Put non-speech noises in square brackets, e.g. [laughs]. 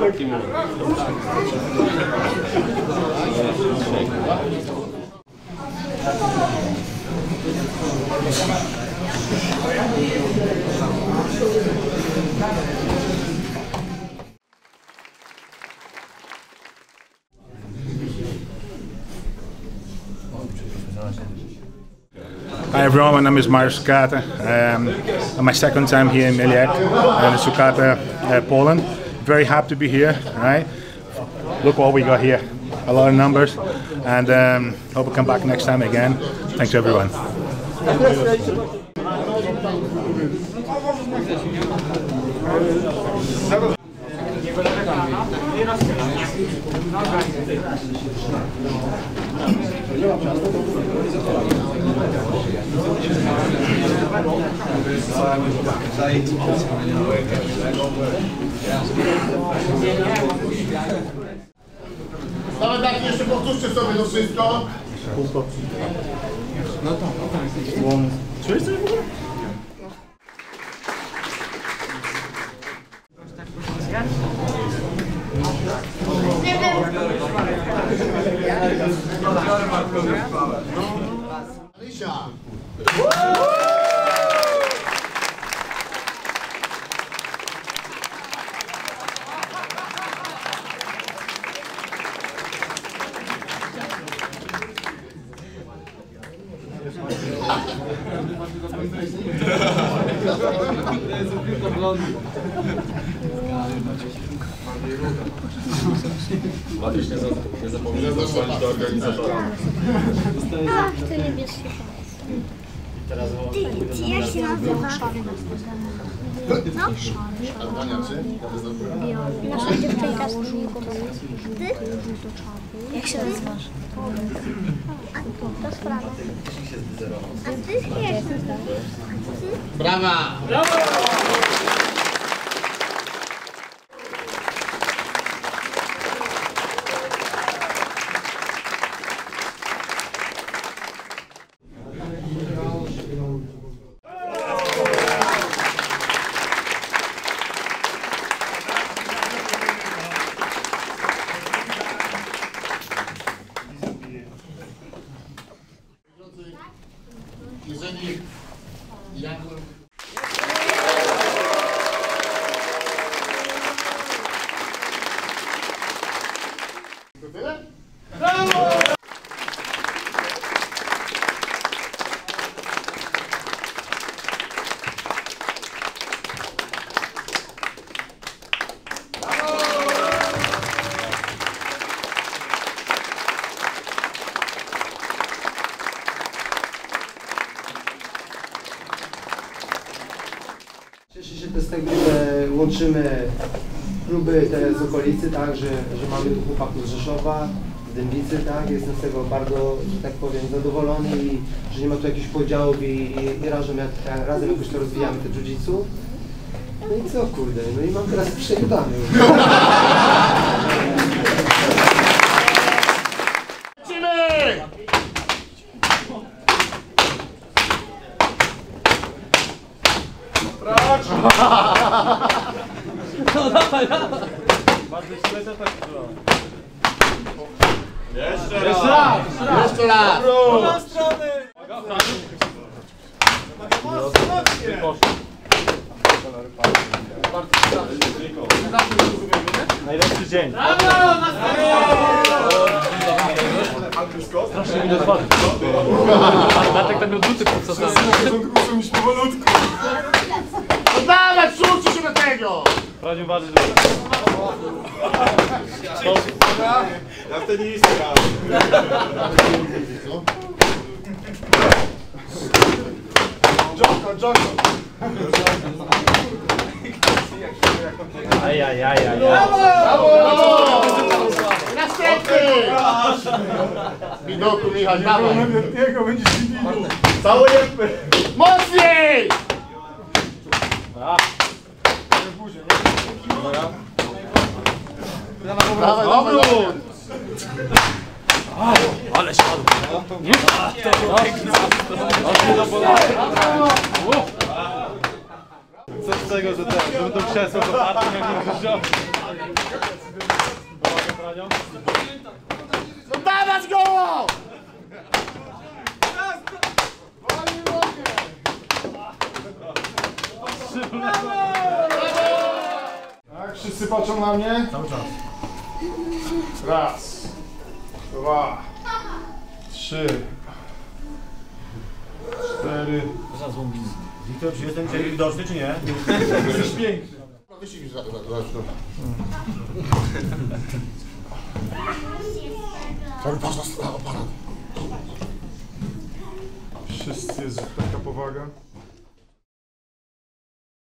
Hi everyone, my name is Marius Sukata. Um, my second time here in Miliak, uh, Sukata, uh, Poland. Very happy to be here. Right? Look what we got here. A lot of numbers, and um, hope we come back next time again. Thanks everyone. Nawet tak jeszcze powtórzcie sobie to wszystko. melhor marcador de Richard! Alicia. Ach, to niebieski Ty, ty jak się nazywa? No? Albaniacy. Nasza dziewczynka z. Ty? Jak się nazywasz? A to sprawa. A ty jak się nazywasz? Brawa! Jeżeli ja Tego, że łączymy kluby te z okolicy, tak, że, że mamy tu chłopaków z Rzeszowa, z Dębicy, tak, jestem z tego bardzo, że tak powiem, zadowolony i że nie ma tu jakichś podziałów i, i, i razem, jak, razem jakoś to rozwijamy te jiu No i co, kurde, no i mam teraz przejebane. [laughs] Jeszcze raz! Najlepszy dzień. Strasznie mi dosłownie. Dlatego tam miał buty pod co No dawaj, tego! Radził uważać, że... Ja w tenisa. Joko, Joko! Aj, aj, aj, aj, aj. Brawo! Następny! Widoku, Michał, dawaj! Całujemy. Mocniej! Dawaj, obrót! Ale siadł. Nie? To. Co z tego, że ten, żeby to krzesło do partii jak nie wziął. Dawać go! Tak, wszyscy patrzą na mnie? Cały czas. Raz, dwa, trzy, cztery. Wiktor, czy jestem dzisiaj widoczny, czy nie? Jesteś piękny. Wyścig za, za, za, Cały pas na aparat. Wszyscy jest taka powaga.